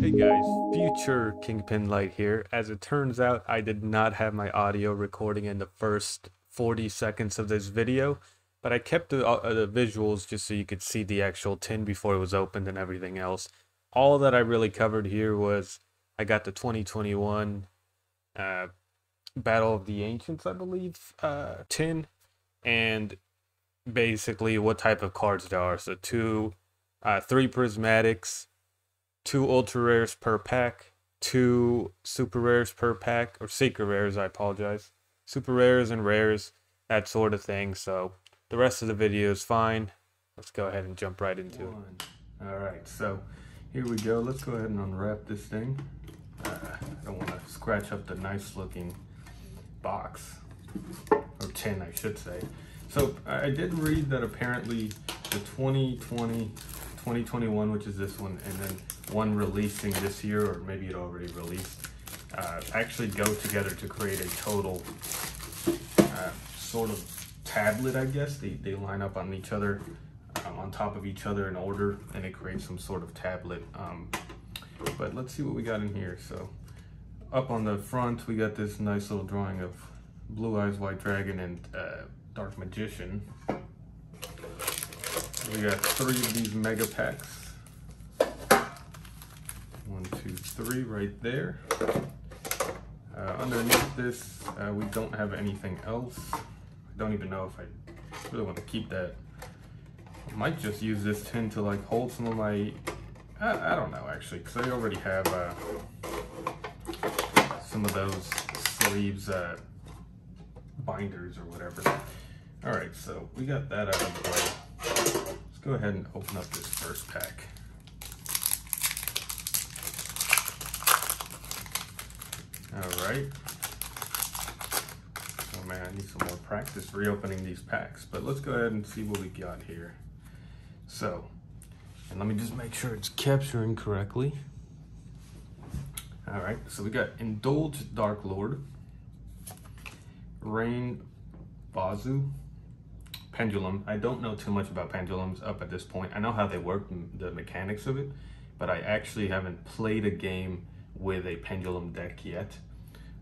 Hey guys, future Kingpin Light here. As it turns out, I did not have my audio recording in the first 40 seconds of this video, but I kept the, uh, the visuals just so you could see the actual tin before it was opened and everything else. All that I really covered here was I got the 2021 uh, Battle of the Ancients, I believe, uh, tin, and basically what type of cards there are. So two, uh, three prismatics, two ultra rares per pack, two super rares per pack, or secret rares, I apologize. Super rares and rares, that sort of thing. So the rest of the video is fine. Let's go ahead and jump right into it. Alright, so here we go. Let's go ahead and unwrap this thing. Uh, I don't want to scratch up the nice looking box, or tin I should say. So I did read that apparently the 2020 2021, which is this one, and then one releasing this year, or maybe it already released, uh, actually go together to create a total uh, sort of tablet, I guess. They, they line up on each other, um, on top of each other in order, and it creates some sort of tablet. Um, but let's see what we got in here. So up on the front, we got this nice little drawing of Blue Eyes White Dragon and uh, Dark Magician. We got three of these mega packs. One, two, three right there. Uh, underneath this, uh, we don't have anything else. I don't even know if I really want to keep that. I might just use this tin to like hold some of my, I, I don't know actually, because I already have uh, some of those sleeves uh, binders or whatever. All right, so we got that out of the way. Let's go ahead and open up this first pack. All right. Oh man, I need some more practice reopening these packs, but let's go ahead and see what we got here. So, and let me just make sure it's capturing correctly. All right, so we got Indulge Dark Lord, Rain Bozu, pendulum. I don't know too much about pendulums up at this point. I know how they work, the mechanics of it, but I actually haven't played a game with a pendulum deck yet.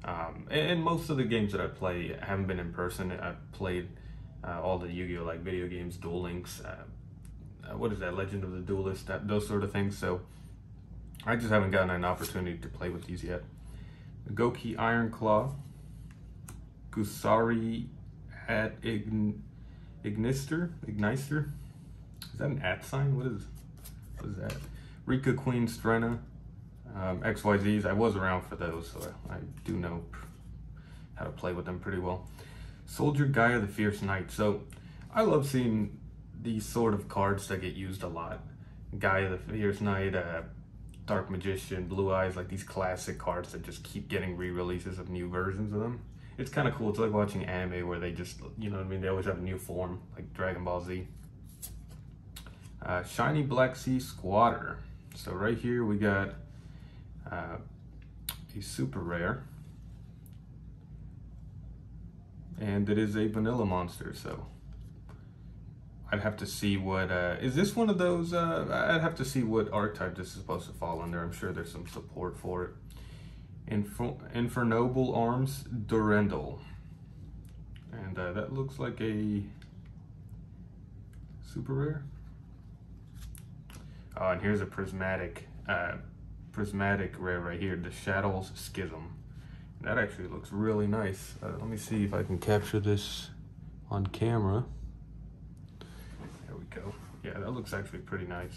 Um, and most of the games that I play haven't been in person. I've played uh, all the Yu-Gi-Oh! like video games, Duel Links, uh, uh, what is that, Legend of the Duelist, that, those sort of things. So I just haven't gotten an opportunity to play with these yet. Gouki Iron Claw, Gusari at Ign Ignister? Ignister? Is that an at sign? What is, what is that? Rikka Queen Strenna, Um, XYZs. I was around for those, so I, I, do know how to play with them pretty well. Soldier Gaia the Fierce Knight. So I love seeing these sort of cards that get used a lot. Gaia the Fierce Knight, uh, Dark Magician, Blue Eyes, like these classic cards that just keep getting re-releases of new versions of them it's kind of cool. It's like watching anime where they just, you know what I mean? They always have a new form, like Dragon Ball Z. Uh, Shiny Black Sea Squatter. So right here we got uh, a super rare. And it is a vanilla monster, so I'd have to see what, uh, is this one of those, uh, I'd have to see what archetype this is supposed to fall under. I'm sure there's some support for it. Infernoble Arms Durendal. And uh, that looks like a super rare. Oh, and here's a prismatic, uh, prismatic rare right here, the Shadows Schism. That actually looks really nice. Uh, let me see if I can capture this on camera. There we go. Yeah, that looks actually pretty nice.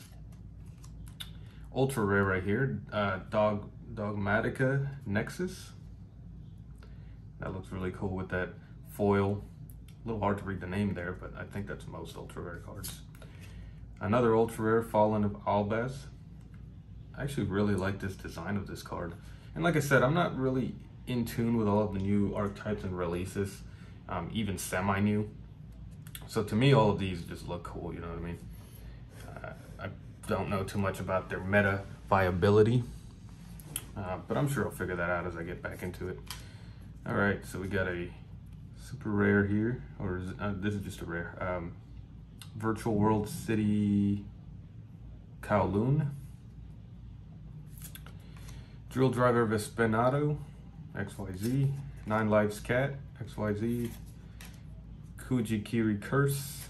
Ultra rare right here, uh, Dog Dogmatika Nexus. That looks really cool with that foil. A little hard to read the name there, but I think that's most ultra rare cards. Another ultra rare, Fallen of Albaz. I actually really like this design of this card. And like I said, I'm not really in tune with all of the new archetypes and releases, um, even semi-new. So to me, all of these just look cool, you know what I mean? Uh, I don't know too much about their meta viability, uh, but I'm sure I'll figure that out as I get back into it. All right, so we got a super rare here, or is uh, this is just a rare. Um, Virtual World City Kowloon. Drill Driver Vespenado, XYZ. Nine Lives Cat, XYZ. Kujikiri Curse,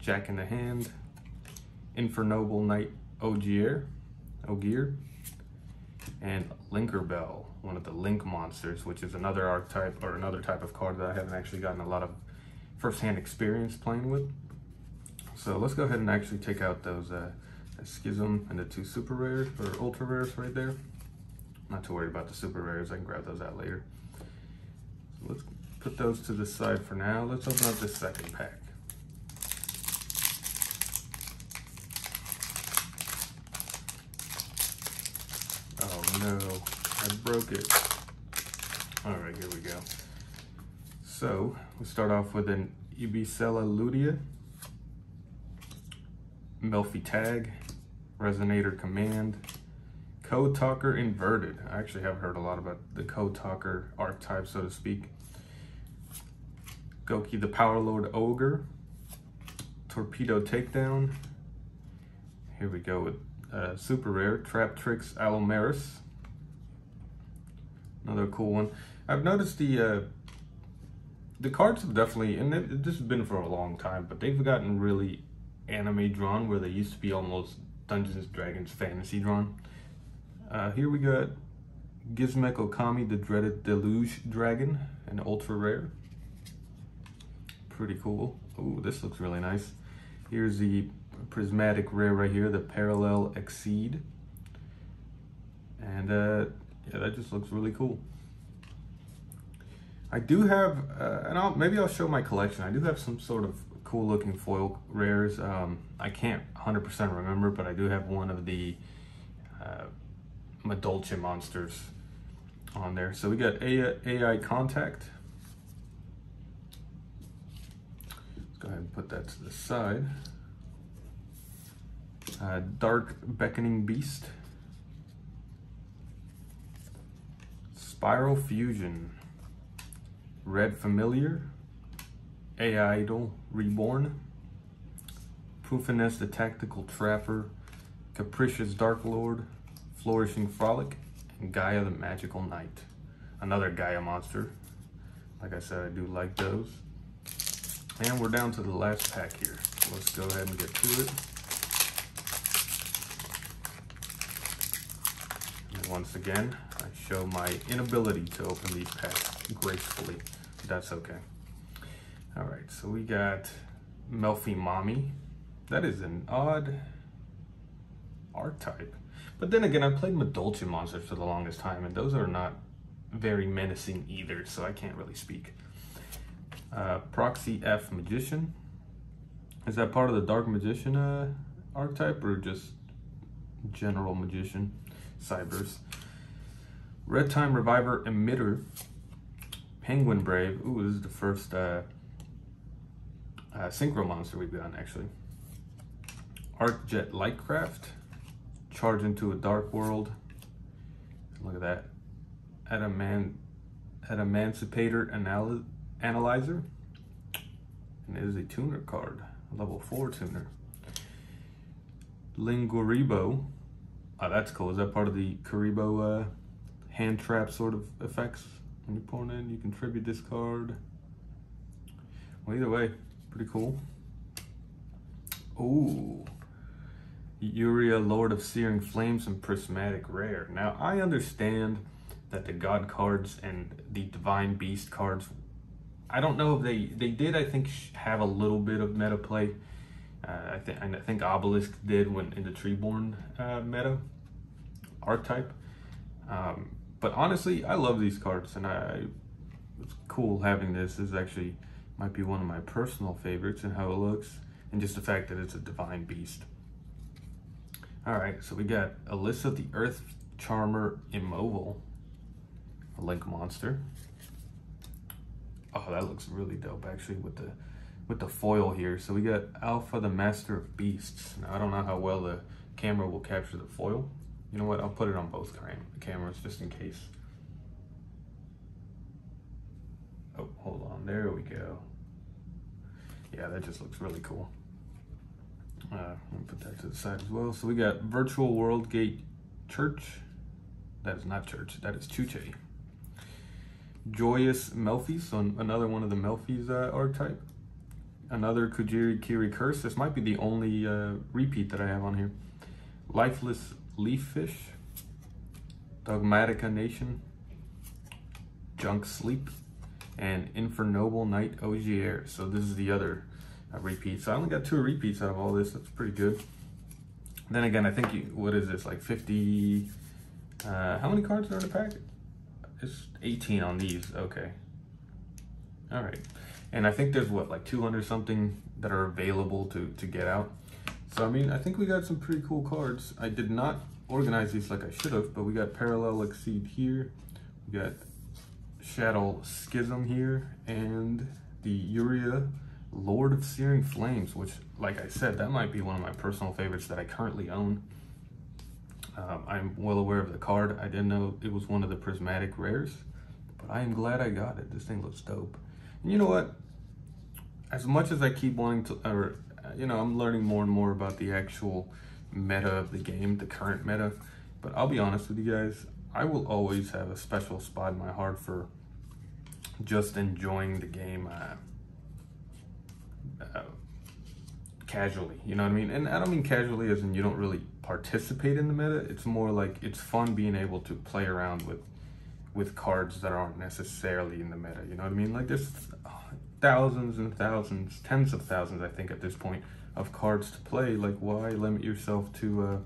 Jack in the Hand. Infernoble Knight Ogier, Ogier. And Linker Bell, one of the Link monsters, which is another archetype or another type of card that I haven't actually gotten a lot of first-hand experience playing with. So let's go ahead and actually take out those uh, Schism and the two super rares or ultra rares right there. Not too worried about the super rares, I can grab those out later. So let's put those to the side for now. Let's open up this second pack. Oh no, I broke it. All right, here we go. So we start off with an Ibicella Ludia, Melffy Tag, Resonator Command, Code Talker Inverted. I actually have heard a lot about the Code Talker archetype, so to speak. Gouki the Power Lord Ogre, Torpedo Takedown. Here we go with uh, super rare, Traptrix Allomerus. Another cool one. I've noticed the uh, the cards have definitely, and this has been for a long time, but they've gotten really anime drawn where they used to be almost Dungeons Dragons fantasy drawn. Uh, here we got Gizmek Okami, the dreaded Deluge Dragon, an ultra rare. Pretty cool. Oh, this looks really nice. Here's the prismatic rare right here, the Parallel Exceed. And uh, yeah, that just looks really cool. I do have, uh, and I'll, maybe I'll show my collection. I do have some sort of cool looking foil rares. Um, I can't 100% remember, but I do have one of the uh, Madolche monsters on there. So we got AI, AI Contact. Let's go ahead and put that to the side. Uh, Dark Beckoning Beast. Spiral Fusion. Red Familiar. AI Idol Reborn. Puffiness the Tactical Trapper. Capricious Dark Lord. Flourishing Frolic. And Gaia the Magical Knight. Another Gaia monster. Like I said, I do like those. And we're down to the last pack here. Let's go ahead and get to it. once again, show my inability to open these packs gracefully. That's okay. All right, so we got Melffy Mommy. That is an odd archetype. But then again, I played Madolche monsters for the longest time, and those are not very menacing either, so I can't really speak. Uh, Proxy F Magician. Is that part of the Dark Magician uh, archetype, or just general Magician? Cybers. Red Time Reviver Emitter. Penguin Brave. Ooh, this is the first uh, uh, Synchro monster we've gotten, actually. Arcjet Lightcraft. Charge into a Dark World. Look at that. Adaman Adamancipator Anal Analyzer. And it is a tuner card. A level 4 tuner. Linkuriboh. Oh, that's cool. Is that part of the Kuriboh uh, hand trap sort of effects? You're pulling in, you contribute this card. Well, either way, pretty cool. Ooh. Uria, Lord of Searing Flames and Prismatic Rare. Now, I understand that the God cards and the Divine Beast cards, I don't know if they, they did, I think, have a little bit of meta play. Uh, I, th I think Obelisk did when in the Treeborn uh, meta archetype. Um, but honestly, I love these cards, and I it's cool having this. This actually might be one of my personal favorites and how it looks, and just the fact that it's a Divine Beast. All right, so we got Alyssa the Earth Charmer Immobile, a Link monster. Oh, that looks really dope actually with the with the foil here. So we got Alpha the Master of Beasts. Now I don't know how well the camera will capture the foil, you know what? I'll put it on both cameras just in case. Oh, hold on. There we go. Yeah, that just looks really cool. Uh, I'm put that to the side as well. So we got Virtual World Gate Church, that is not Church. That is Chuche. Joyous Melffy, so another one of the Melffy's uh, archetype. Another Kujiri Kiri Curse. This might be the only uh, repeat that I have on here. Lifeless Leaf Fish. Dogmatika Nation. Junk Sleep. And Infernoble Knight Ogier. So this is the other uh, repeat. So I only got two repeats out of all this. That's pretty good. Then again, I think you, what is this, like 50, uh, how many cards are in a pack? It's 18 on these, okay. All right. And I think there's what, like 200 something that are available to, to get out. So, I mean, I think we got some pretty cool cards. I did not organize these like I should have, but we got Parallel Exceed here. We got Shadow Schism here and the Uria Lord of Searing Flames, which, like I said, that might be one of my personal favorites that I currently own. Um, I'm well aware of the card. I didn't know it was one of the prismatic rares, but I am glad I got it. This thing looks dope. And you know what? As much as I keep wanting to, or, you know, I'm learning more and more about the actual meta of the game, the current meta. But I'll be honest with you guys, I will always have a special spot in my heart for just enjoying the game. Uh, uh, casually, you know what I mean? And I don't mean casually as in you don't really participate in the meta. It's more like it's fun being able to play around with with cards that aren't necessarily in the meta. You know what I mean? Like there's thousands and thousands, tens of thousands, I think, at this point, of cards to play. Like why limit yourself to uh,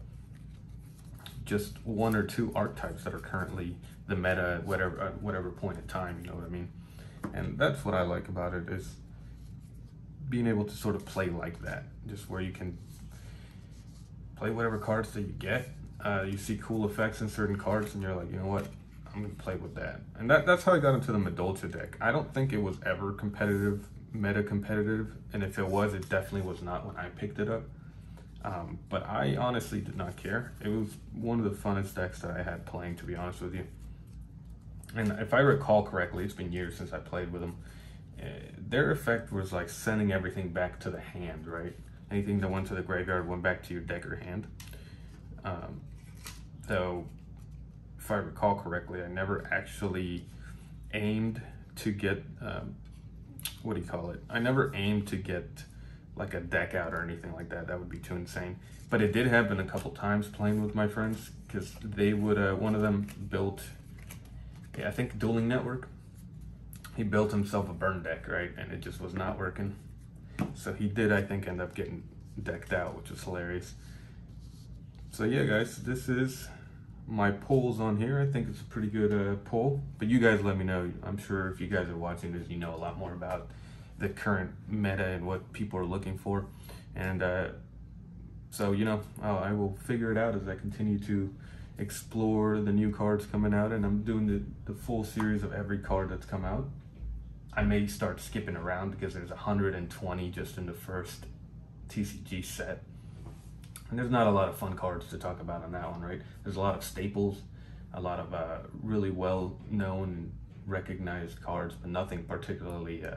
just one or two archetypes that are currently the meta at whatever at whatever point in time? You know what I mean? And that's what I like about it is being able to sort of play like that, just where you can play whatever cards that you get. Uh, you see cool effects in certain cards, and you're like, you know what, I'm gonna play with that. And that, that's how I got into the Madolche deck. I don't think it was ever competitive, meta competitive, and if it was, it definitely was not when I picked it up. Um, but I honestly did not care. It was one of the funnest decks that I had playing, to be honest with you. And if I recall correctly, it's been years since I played with them their effect was like sending everything back to the hand, right? Anything that went to the graveyard went back to your deck or hand. Um, if I recall correctly, I never actually aimed to get, um, what do you call it? I never aimed to get like a deck out or anything like that. That would be too insane. But it did happen a couple times playing with my friends because they would, uh, one of them built, yeah, I think Dueling Network he built himself a burn deck, right? And it just was not working. So he did, I think, end up getting decked out, which was hilarious. So yeah, guys, this is my polls on here. I think it's a pretty good uh, poll. But you guys let me know. I'm sure if you guys are watching this, you know a lot more about the current meta and what people are looking for. And uh, so, you know, I'll, I will figure it out as I continue to explore the new cards coming out. And I'm doing the, the full series of every card that's come out. I may start skipping around because there's 120 just in the first TCG set. And there's not a lot of fun cards to talk about on that one, right? There's a lot of staples, a lot of uh, really well known, recognized cards, but nothing particularly uh,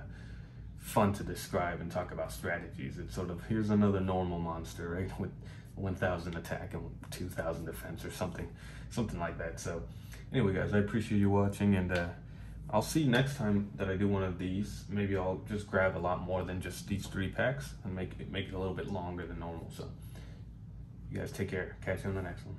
fun to describe and talk about strategies. It's sort of here's another normal monster, right? With 1,000 attack and 2,000 defense or something, something like that. So, anyway, guys, I appreciate you watching and. Uh, I'll see next time that I do one of these. Maybe I'll just grab a lot more than just these three packs and make it, make it a little bit longer than normal. So you guys take care. Catch you on the next one.